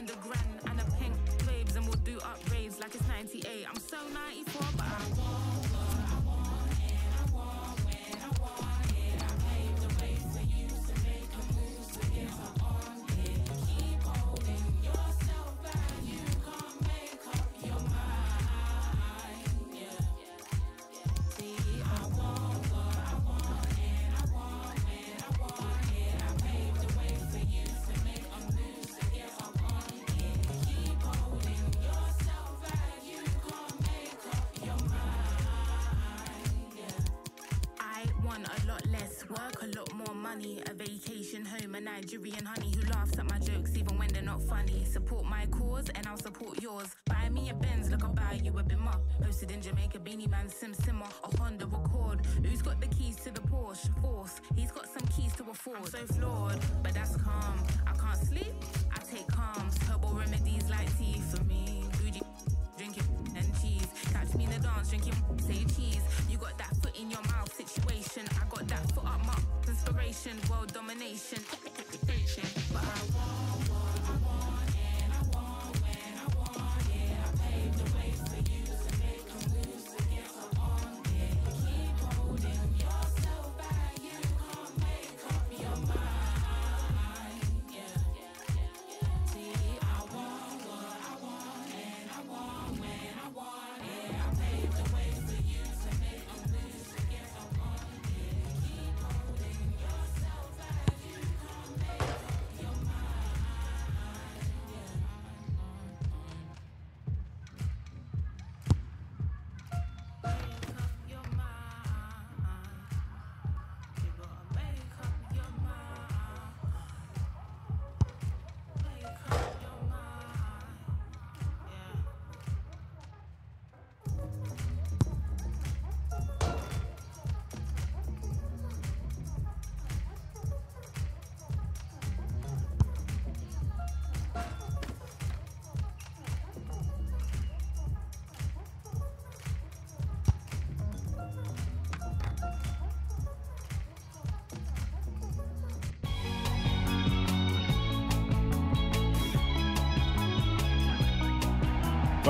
and a pink babes, and we'll do up raves like it's 98. I'm so 94, I'm so flawed, but that's calm. I can't sleep, I take calms. Herbal remedies like tea for me. Bougie drinking and cheese. Catch me in the dance, drinking say cheese. You got that foot in your mouth situation. I got that foot up my inspiration, world domination.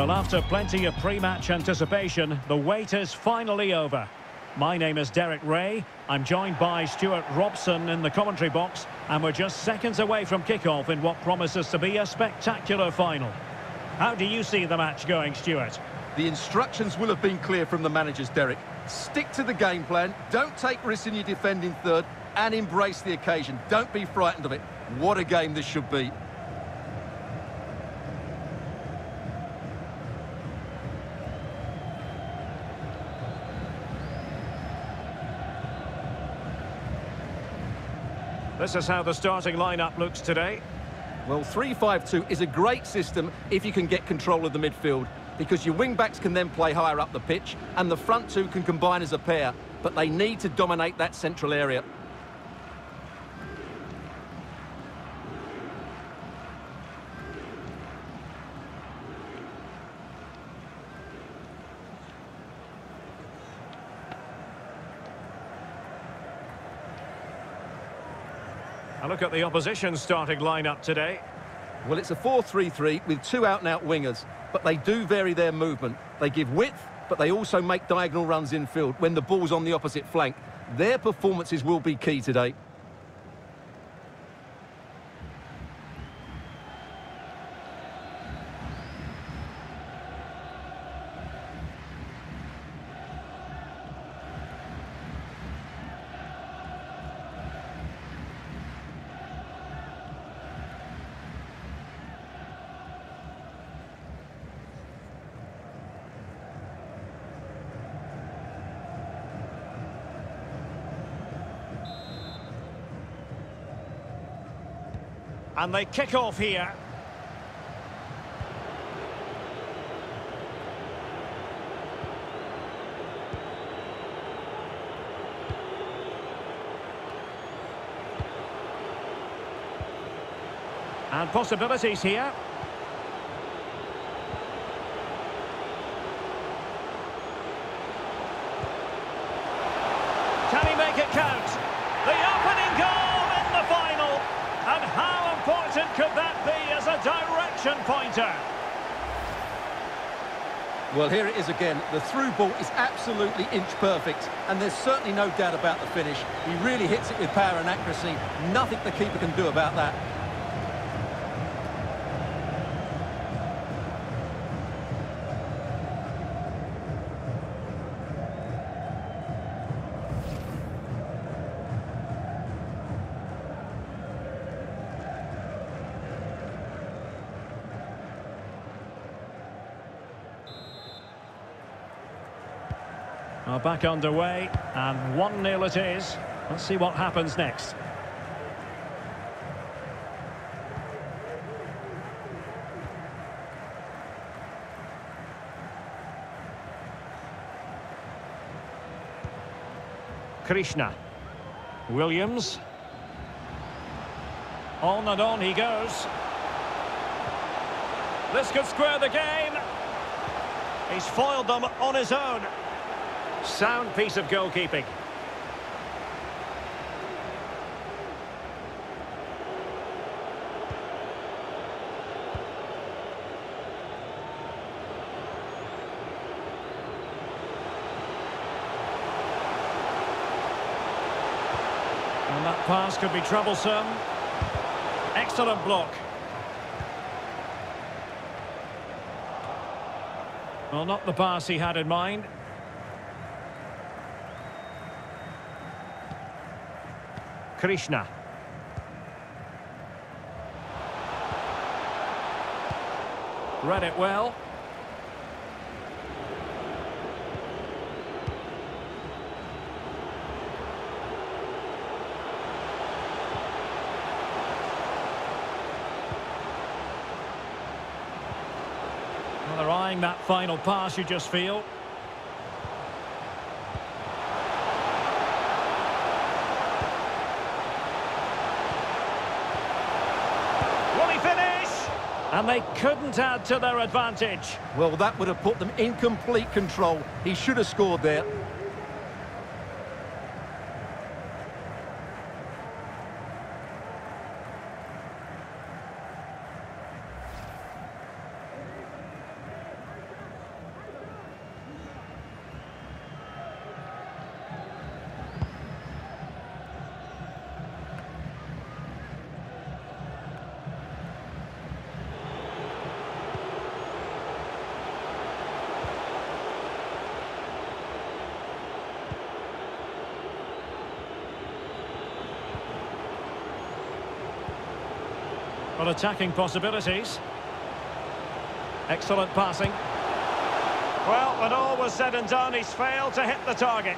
Well, after plenty of pre-match anticipation, the wait is finally over. My name is Derek Ray. I'm joined by Stuart Robson in the commentary box, and we're just seconds away from kickoff in what promises to be a spectacular final. How do you see the match going, Stuart? The instructions will have been clear from the managers, Derek. Stick to the game plan, don't take risks in your defending third, and embrace the occasion. Don't be frightened of it. What a game this should be. This is how the starting lineup looks today. Well, 3-5-2 is a great system if you can get control of the midfield because your wing-backs can then play higher up the pitch and the front two can combine as a pair, but they need to dominate that central area. Look at the opposition starting lineup today. Well, it's a 4-3-3 with two out-and-out wingers, but they do vary their movement. They give width, but they also make diagonal runs infield when the ball's on the opposite flank. Their performances will be key today. And they kick off here. And possibilities here. Can he make it count? The opening goal in the final. And how important could that be as a direct collection pointer. Well, here it is again. The through ball is absolutely inch perfect, and there's certainly no doubt about the finish. He really hits it with power and accuracy. Nothing the keeper can do about that. Are back underway, and 1-0 it is. Let's see what happens next. Krishna. Williams. On and on he goes. This could square the game. He's foiled them on his own. Sound piece of goalkeeping. And that pass could be troublesome. Excellent block. Well, not the pass he had in mind. Krishna. Read it well. They're eyeing that final pass, you just feel. Will he finish? And they couldn't add to their advantage. Well, that would have put them in complete control. He should have scored there. Well, attacking possibilities. Excellent passing. Well, when all was said and done, he's failed to hit the target.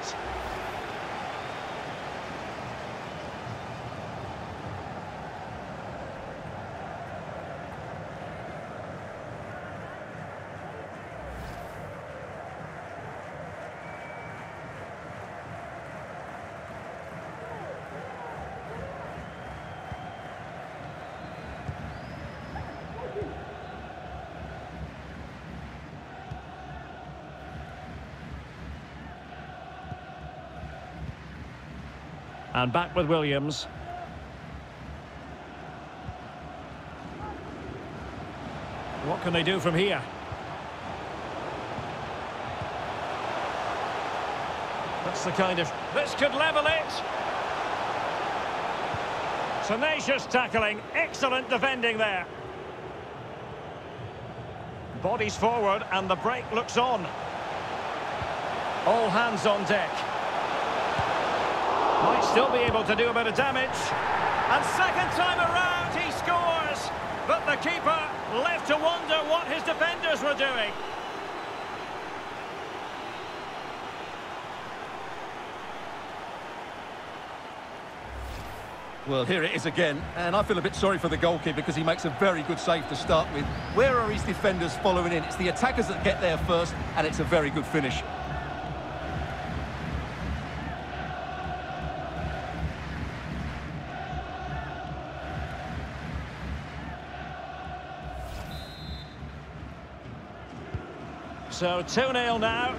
And back with Williams. What can they do from here? That's the kind of... This could level it! Tenacious tackling, excellent defending there. Bodies forward and the break looks on. All hands on deck. Still be able to do a bit of damage. And second time around, he scores. But the keeper left to wonder what his defenders were doing. Well, here it is again, and I feel a bit sorry for the goalkeeper because he makes a very good save to start with. Where are his defenders following in? It's the attackers that get there first, and it's a very good finish. So 2-0 now.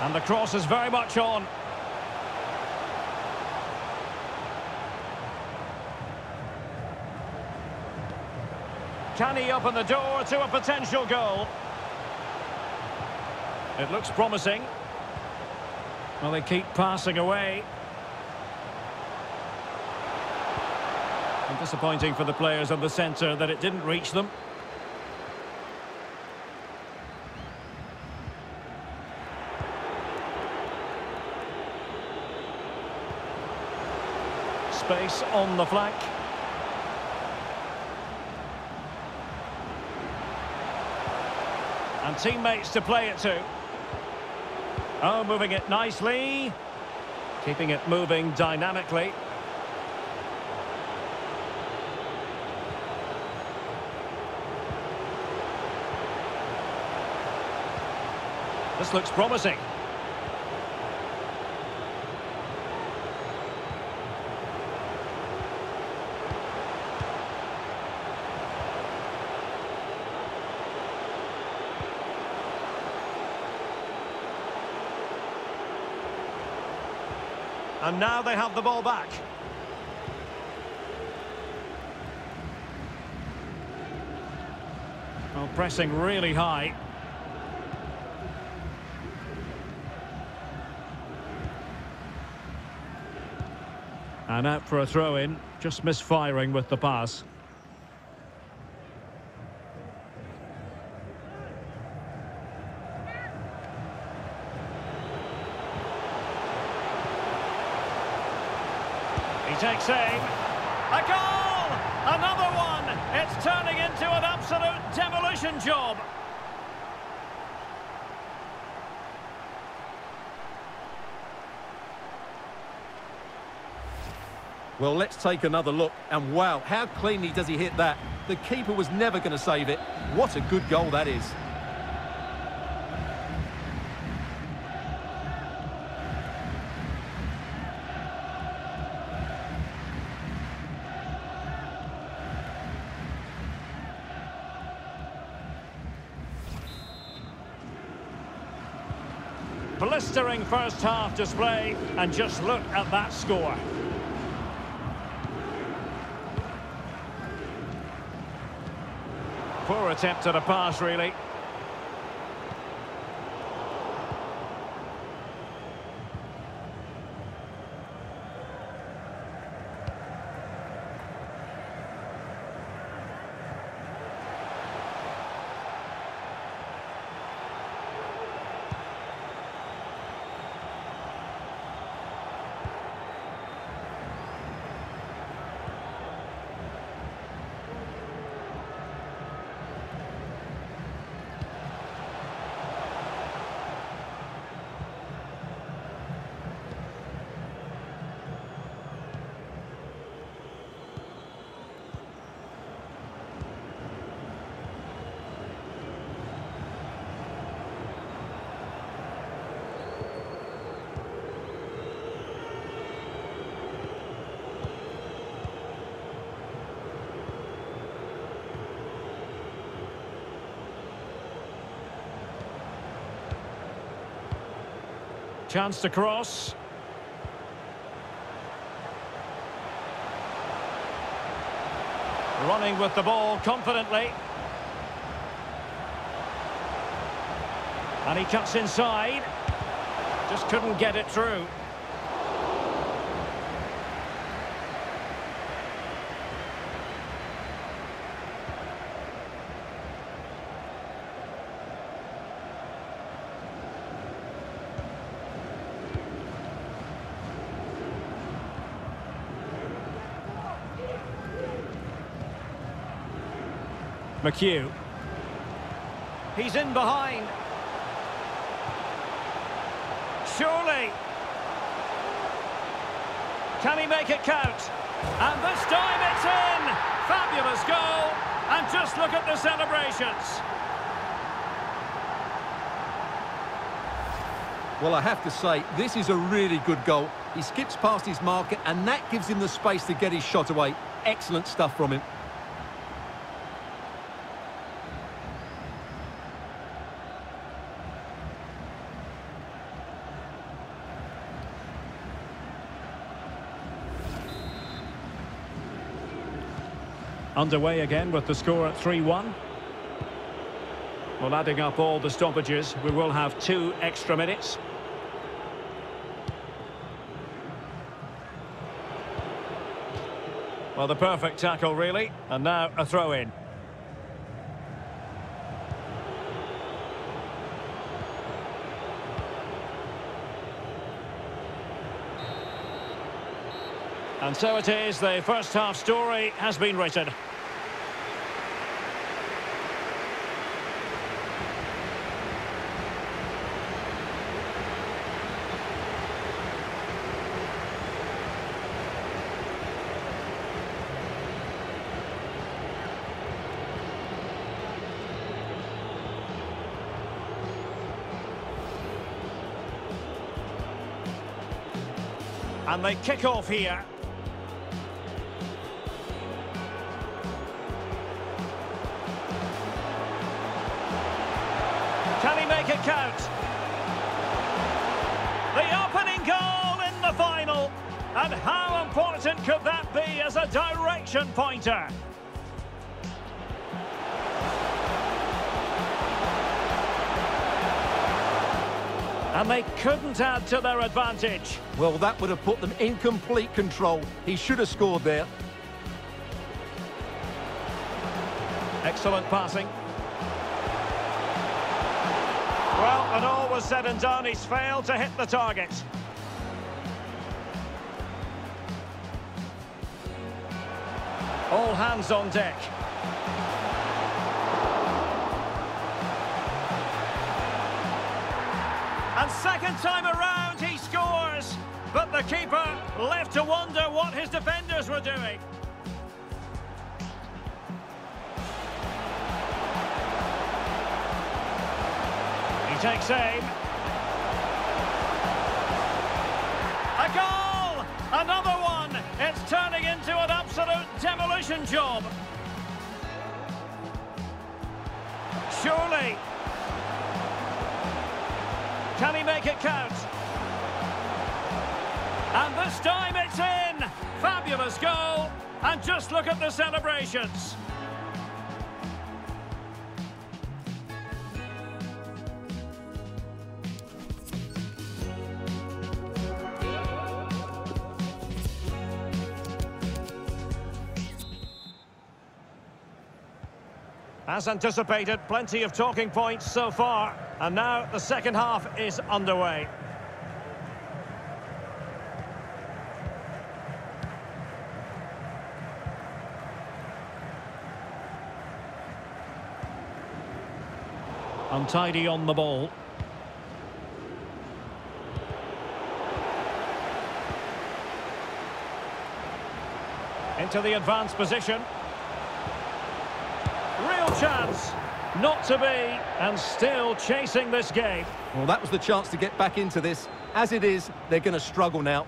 And the cross is very much on. Can he open the door to a potential goal? It looks promising. Well, they keep passing away. And disappointing for the players on the centre that it didn't reach them. Space on the flank. And teammates to play it to. Oh, moving it nicely. Keeping it moving dynamically. This looks promising. And now they have the ball back. Well, pressing really high. And out for a throw-in, just misfiring with the pass. He takes aim. A goal! Another one! It's turning into an absolute demolition job. Well, let's take another look. And wow, how cleanly does he hit that? The keeper was never going to save it. What a good goal that is. Blistering first half display, and just look at that score. Poor attempt at a pass, really. Chance to cross. Running with the ball confidently. And he cuts inside. Just couldn't get it through. McHugh. He's in behind. Surely. Can he make it count? And this time it's in! Fabulous goal! And just look at the celebrations. Well, I have to say, this is a really good goal. He skips past his marker, and that gives him the space to get his shot away. Excellent stuff from him. Underway again with the score at 3-1. Well, adding up all the stoppages, we will have two extra minutes. Well, the perfect tackle, really. And now a throw-in. And so it is, the first half story has been written. And they kick off here. Can he make it count? The opening goal in the final. And how important could that be as a direction pointer? And they couldn't add to their advantage. Well, that would have put them in complete control. He should have scored there. Excellent passing. Well, and all was said and done, he's failed to hit the target. All hands on deck. Second time around, he scores. But the keeper left to wonder what his defenders were doing. He takes aim. A goal! Another one! It's turning into an absolute demolition job. Surely. Can he make it count? And this time it's in! Fabulous goal! And just look at the celebrations. As anticipated, plenty of talking points so far. And now the second half is underway. Untidy on the ball. Into the advanced position. Real chance. Not to be, and still chasing this game. Well, that was the chance to get back into this. As it is, they're going to struggle now.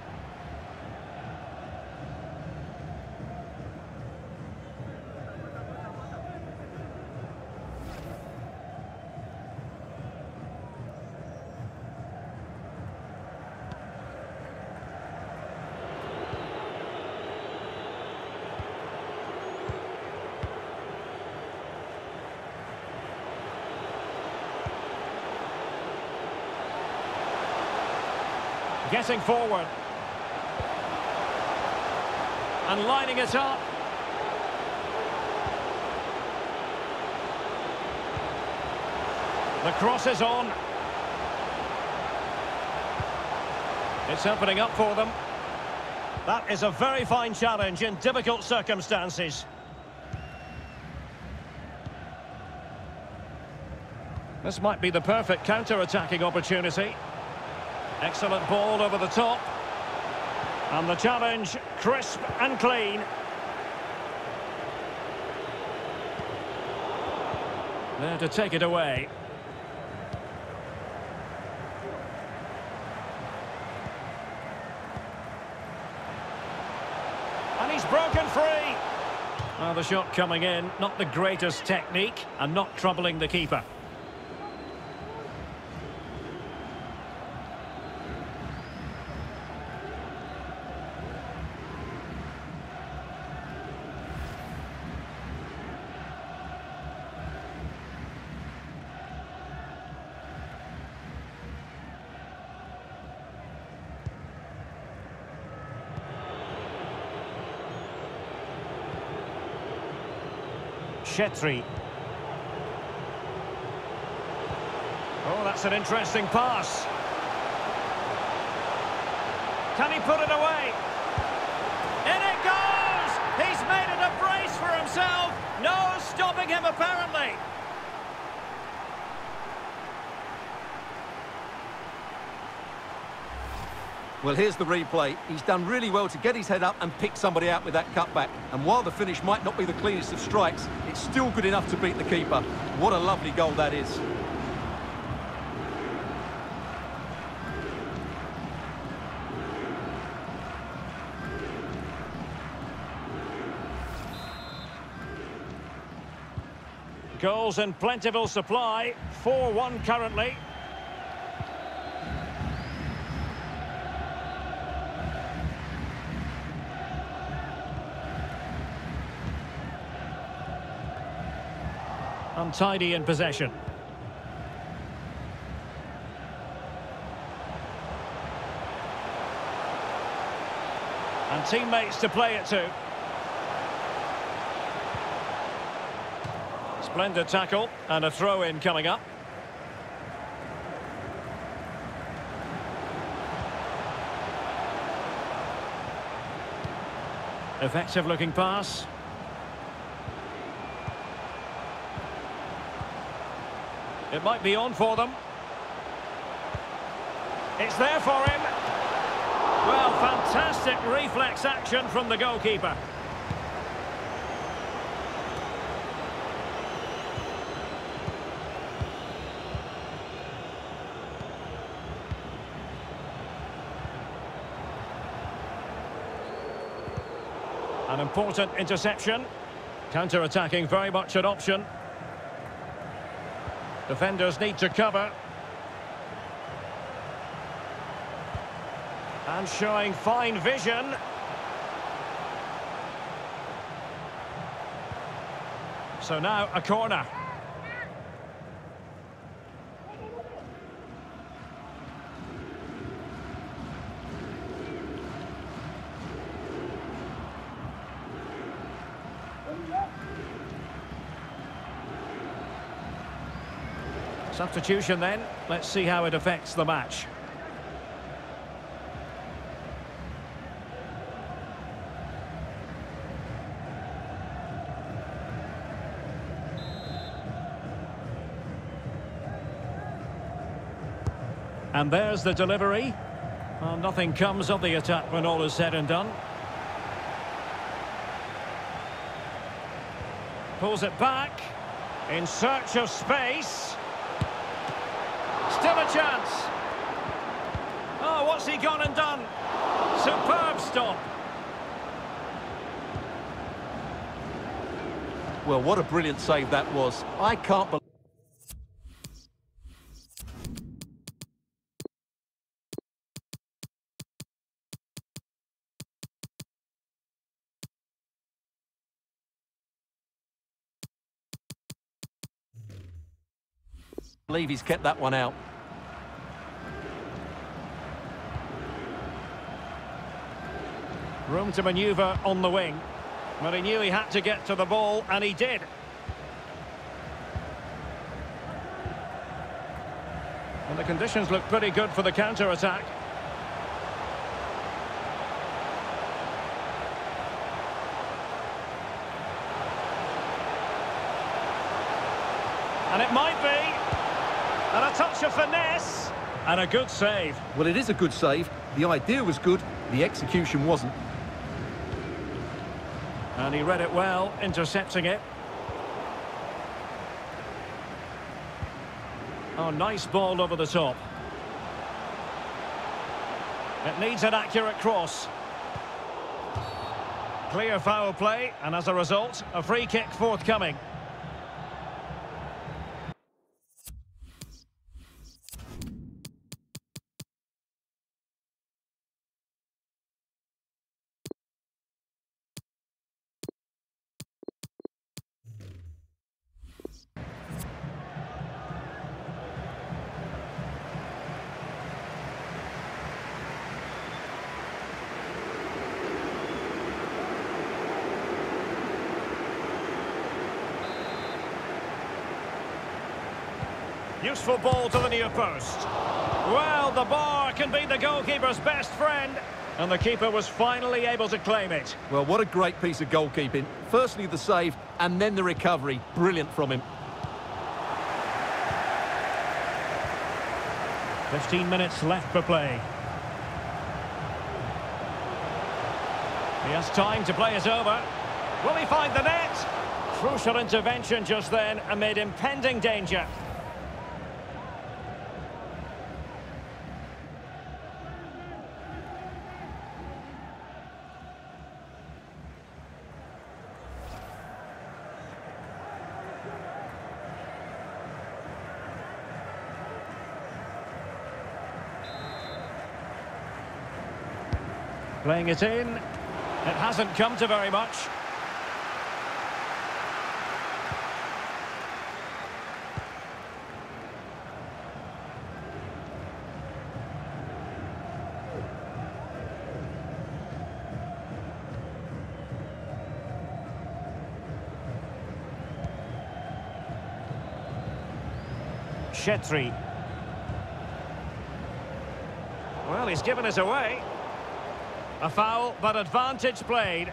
Getting forward. And lining it up. The cross is on. It's opening up for them. That is a very fine challenge in difficult circumstances. This might be the perfect counter-attacking opportunity. Excellent ball over the top. And the challenge, crisp and clean. There to take it away. And he's broken free. Well, the shot coming in, not the greatest technique and not troubling the keeper. Chetri. Oh, that's an interesting pass. Can he put it away? In it goes! He's made it a brace for himself. No stopping him, apparently. Well, here's the replay. He's done really well to get his head up and pick somebody out with that cutback. And while the finish might not be the cleanest of strikes, it's still good enough to beat the keeper. What a lovely goal that is. Goals in plentiful supply. 4-1 currently. Untidy in possession. And teammates to play it to. Splendid tackle and a throw-in coming up. Effective looking pass. It might be on for them. It's there for him. Well, fantastic reflex action from the goalkeeper. An important interception. Counter-attacking very much an option. Defenders need to cover. And showing fine vision. So now a corner. Substitution then. Let's see how it affects the match. And there's the delivery. Well, nothing comes of the attack when all is said and done. Pulls it back. In search of space. Still a chance. Oh, what's he gone and done? Superb stop. Well, what a brilliant save that was. I can't believe... believe he's kept that one out. Room to manoeuvre on the wing. But he knew he had to get to the ball, and he did. And the conditions look pretty good for the counter-attack. And it might be. And a touch of finesse. And a good save. Well, it is a good save. The idea was good, the execution wasn't. And he read it well, intercepting it. Oh, nice ball over the top. It needs an accurate cross. Clear foul play, and as a result, a free kick forthcoming. Useful ball to the near post. Well, the bar can be the goalkeeper's best friend. And the keeper was finally able to claim it. Well, what a great piece of goalkeeping. Firstly, the save, and then the recovery. Brilliant from him. 15 minutes left for play. He has time to play it over. Will he find the net? Crucial intervention just then amid impending danger. Playing it in. It hasn't come to very much. Chetri. Well, he's given us away. A foul, but advantage played.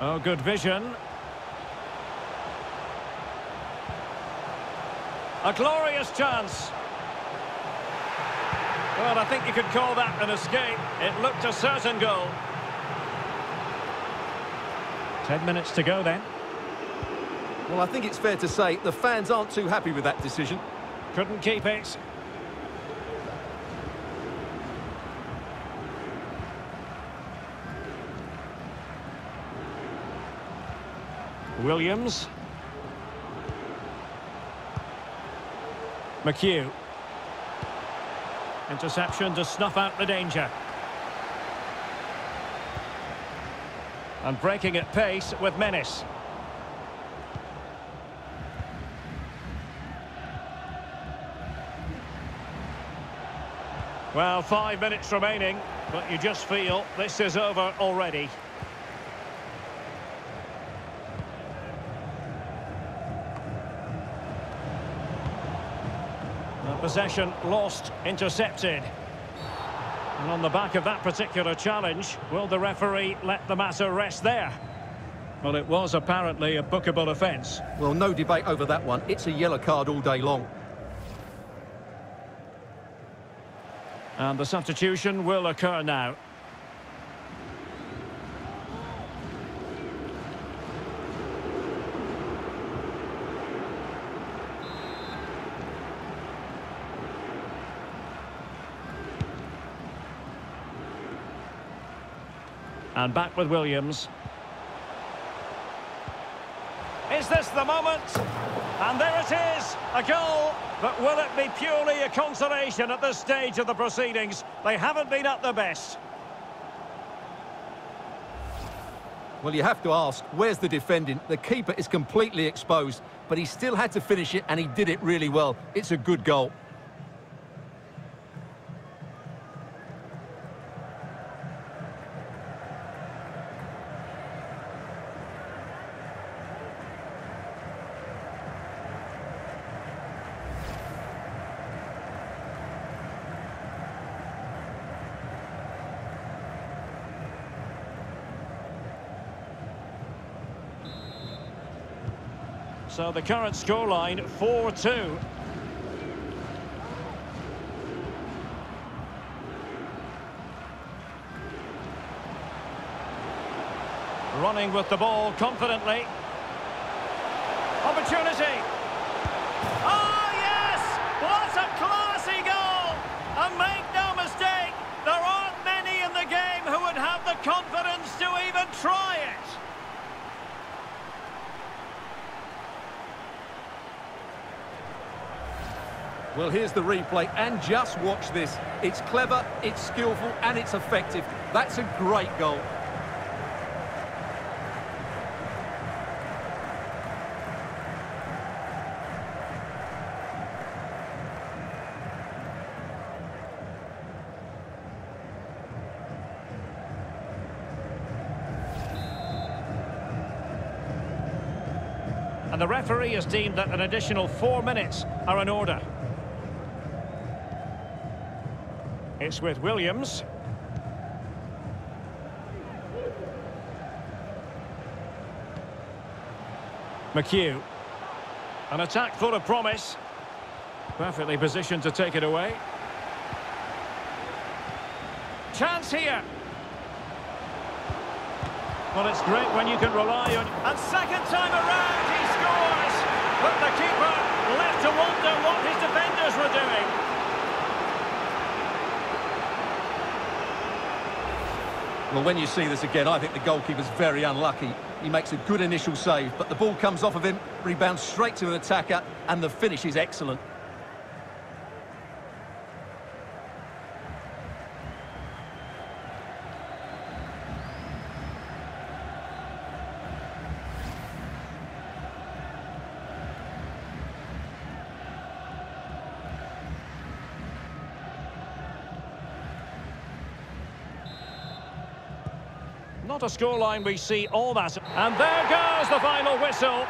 Oh, good vision. A glorious chance. Well, I think you could call that an escape. It looked a certain goal. Ten minutes to go then. Well, I think it's fair to say the fans aren't too happy with that decision. Couldn't keep it. Williams. McHugh. Interception to snuff out the danger. And breaking at pace with menace. Well, five minutes remaining, but you just feel this is over already. Possession lost, intercepted. And on the back of that particular challenge, will the referee let the matter rest there? Well, it was apparently a bookable offence. Well, no debate over that one. It's a yellow card all day long. And the substitution will occur now. And back with Williams. Is this the moment? And there it is, a goal. But will it be purely a consolation at this stage of the proceedings? They haven't been at their best. Well, you have to ask, where's the defending? The keeper is completely exposed, but he still had to finish it, and he did it really well. It's a good goal. So the current scoreline, 4-2. Running with the ball confidently. Opportunity. Oh, yes! What a classy goal! And make no mistake, there aren't many in the game who would have the confidence to even try it. Well, here's the replay, and just watch this. It's clever, it's skillful, and it's effective. That's a great goal. And the referee has deemed that an additional four minutes are in order. It's with Williams. McHugh. An attack full of promise. Perfectly positioned to take it away. Chance here. Well, it's great when you can rely on... And second time around, he scores! But the keeper left to wonder what his defenders were doing. Well, when you see this again, I think the goalkeeper's very unlucky. He makes a good initial save, but the ball comes off of him, rebounds straight to an attacker, and the finish is excellent. Not a scoreline we see all that. And there goes the final whistle.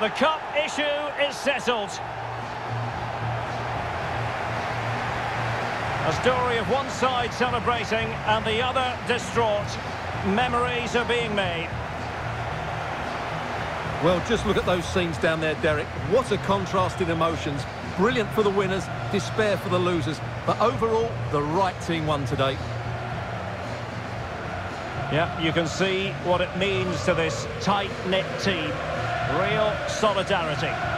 The cup issue is settled. A story of one side celebrating and the other distraught. Memories are being made. Well, just look at those scenes down there, Derek. What a contrast in emotions. Brilliant for the winners, despair for the losers. But overall, the right team won today. Yeah, you can see what it means to this tight-knit team. Real solidarity.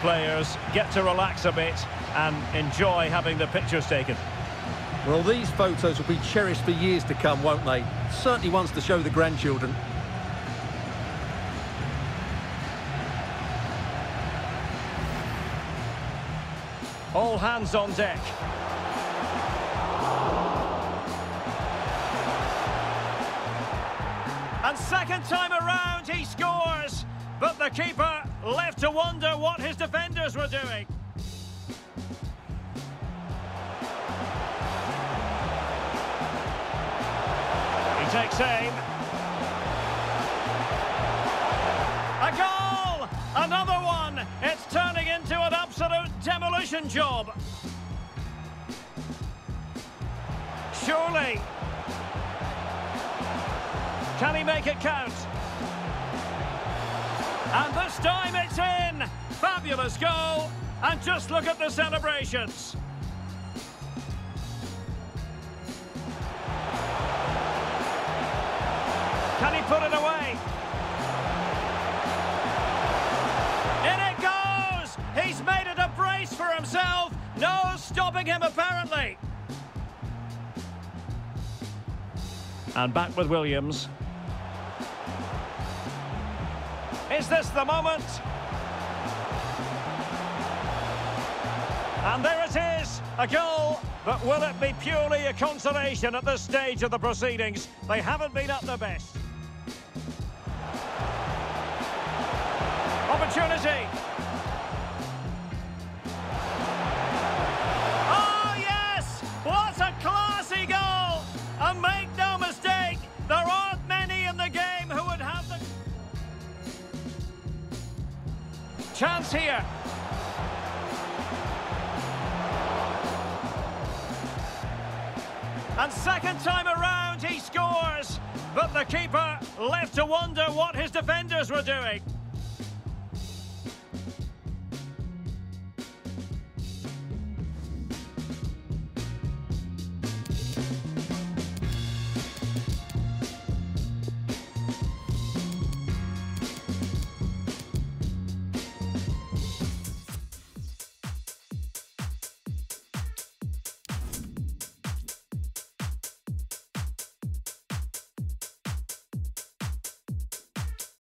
Players get to relax a bit and enjoy having the pictures taken. Well, these photos will be cherished for years to come, won't they? Certainly ones to show the grandchildren. All hands on deck. And second time around, he scores. The keeper left to wonder what his defenders were doing. He takes aim. A goal! Another one! It's turning into an absolute demolition job. Surely. Can he make it count? And this time it's in! Fabulous goal! And just look at the celebrations. Can he put it away? In it goes! He's made it a brace for himself. No stopping him, apparently. And back with Williams. Is this the moment? And there it is, a goal. But will it be purely a consolation at this stage of the proceedings? They haven't been at their best. Opportunity. Chance here. And second time around, he scores. But the keeper left to wonder what his defenders were doing.